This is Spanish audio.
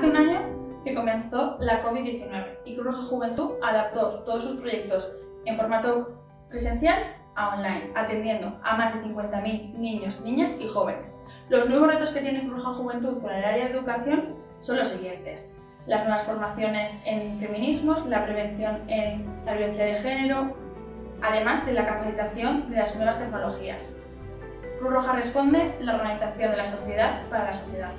Hace un año que comenzó la COVID-19 y Cruz Roja Juventud adaptó todos sus proyectos en formato presencial a online, atendiendo a más de 50.000 niños, niñas y jóvenes. Los nuevos retos que tiene Cruz Roja Juventud con el área de educación son los siguientes. Las nuevas formaciones en feminismos, la prevención en la violencia de género, además de la capacitación de las nuevas tecnologías. Cruz Roja responde la organización de la sociedad para la sociedad.